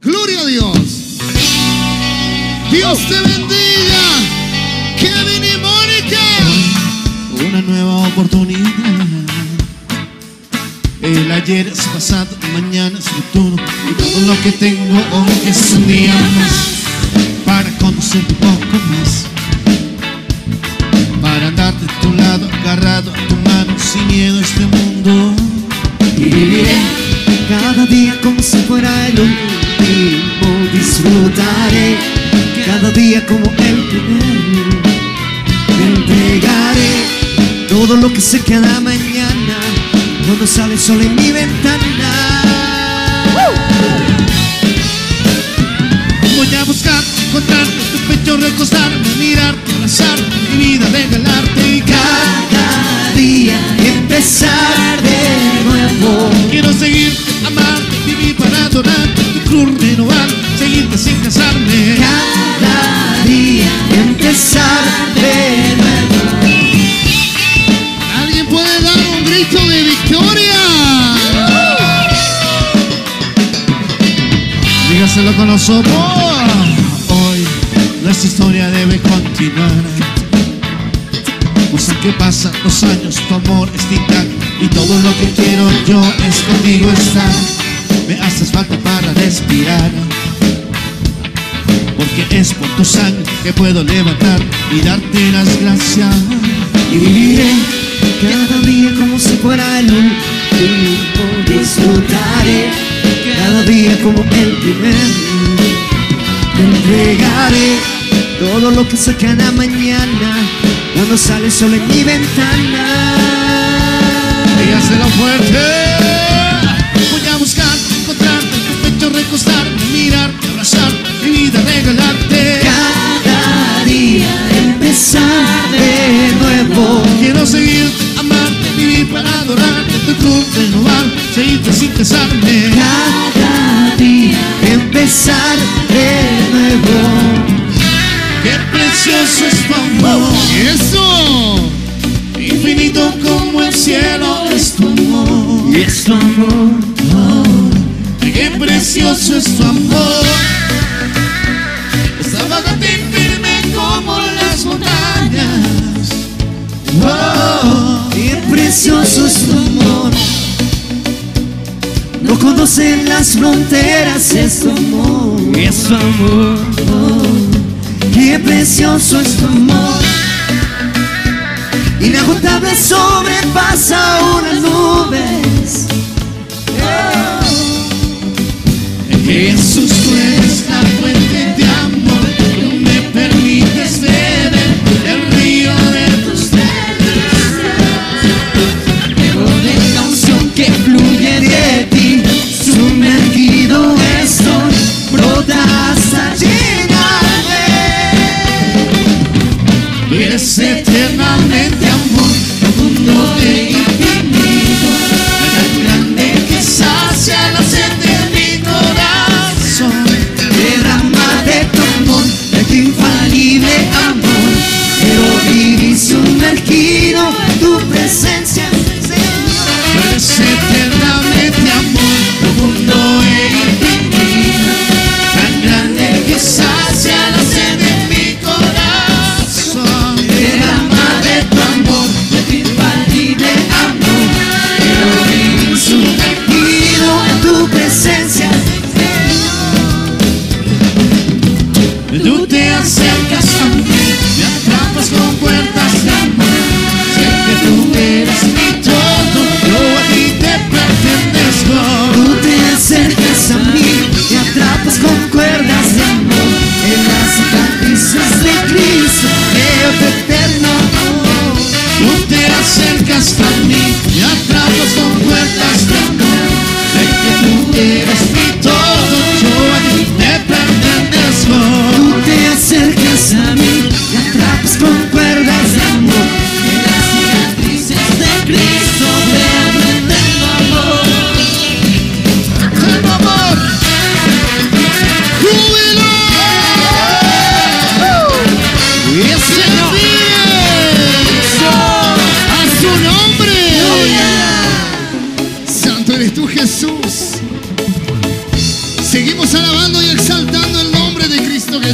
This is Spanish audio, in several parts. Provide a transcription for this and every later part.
Gloria a Dios. Dios te bendiga. Kevin y Mónica. Una nueva oportunidad. El ayer es pasado, mañana es futuro. Y todo lo que tengo hoy es un día más. Para conocer poco como el primero. Me entregaré todo lo que sé cada mañana cuando sale el sol en mi ventana. Voy a buscar, encontrarte, tu pecho recostarme, mirarte, abrazarte, Nosotros. Hoy nuestra historia debe continuar. Pues aunque pasan los años, tu amor es y todo lo que quiero yo es contigo estar. Me haces falta para respirar. Porque es por tu sangre que puedo levantar y darte las gracias. Y viviré cada día como si fuera el último. Disfrutaré cada día como el primero. Todo lo que sé cada mañana cuando sale el sol en mi ventana. Dígaselo fuerte. Voy a buscar, encontrarte, en tu pecho recostarme, mirarte, abrazarte, mi vida regalarte. Cada día empezar de nuevo. Quiero seguirte, amarte, vivir para adorarte, tu cruz renovar, seguirte sin casarme. Cada día empezar de nuevo. Qué precioso es tu amor, Eso. infinito como el cielo es tu amor. Y es tu amor. Qué precioso es tu amor. Extravagante y firme como las montañas. Oh, Qué precioso es tu amor. No conocen las fronteras, es tu amor. Es tu amor. Qué precioso es tu amor. Inagotable sobrepasa unas nubes. Jesús, tú eres fuente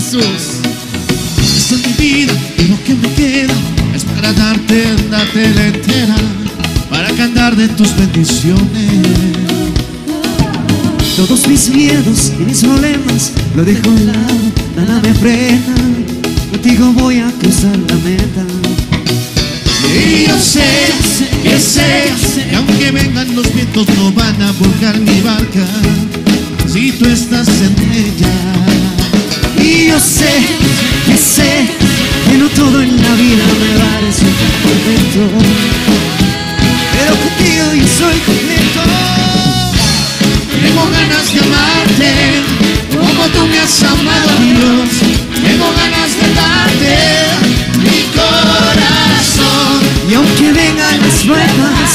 Jesús. Esta es mi vida y lo que me queda es para darte, darte la entera, para cantar de tus bendiciones. Todos mis miedos y mis problemas lo dejo a un lado, nada me frena. Contigo voy a cruzar la meta. Y yo sé, que sé, que aunque vengan los vientos no van a volcar mi barca, si tú estás en ella. Y yo sé, que sé, que no todo en la vida me va a resultar perfecto. Pero contigo yo soy completo. Tengo ganas de amarte, como tú me has amado, Dios. Tengo ganas de darte mi corazón. Y aunque vengan las pruebas,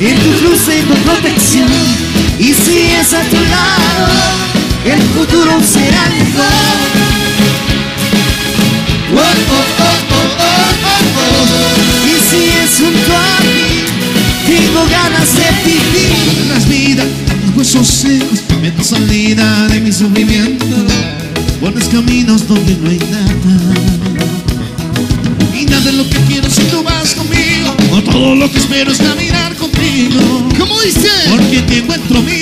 en tu cruz tengo protección. Y si es a tu lado, el futuro será mejor. Oh, Y si es junto a mí, tengo ganas de vivir. Las vidas, mis huesos secos, me das salida de mi sufrimiento. Buenos caminos donde no hay nada. Y nada de lo que quiero si tú vas conmigo. O todo lo que espero es caminar contigo. ¿Cómo dice? Porque te encuentro mi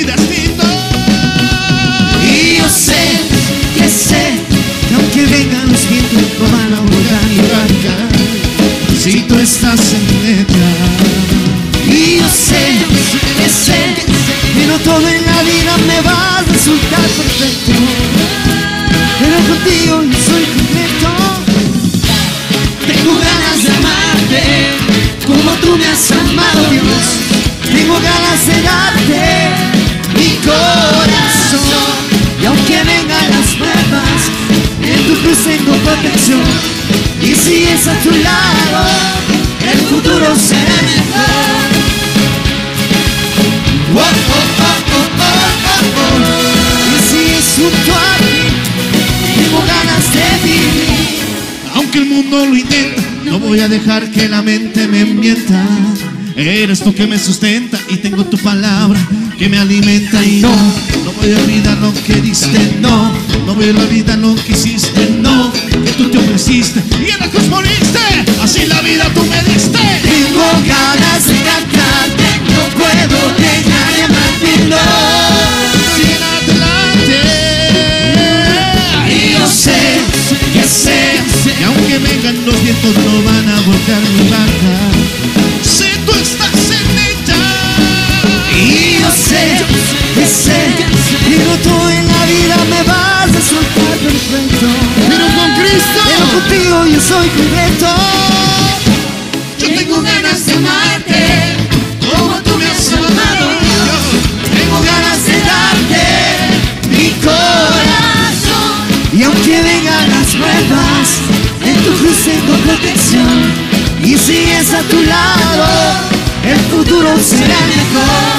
me va a resultar perfecto. Pero contigo yo soy completo. Tengo ganas de amarte, como tú me has amado, Dios. Tengo ganas de darte mi corazón. Y aunque vengan las pruebas, en tu cruz tengo protección. Y si es a tu lado, el futuro será mejor. Aunque el mundo lo intenta, no voy a dejar que la mente me mienta. Eres tú que me sustenta y tengo tu palabra que me alimenta y no, no voy a olvidar lo que diste, no, no voy a olvidar lo que hiciste, no, que tú te ofreciste y en la cruz moriste, así la vida tú me diste. Los vientos no van a volcar mi barca. Si tú estás en ella. y yo sé, que sé, no todo en la vida me vas a soltar perfecto. Pero con Pero Cristo. contigo yo soy completo. Protección. Y si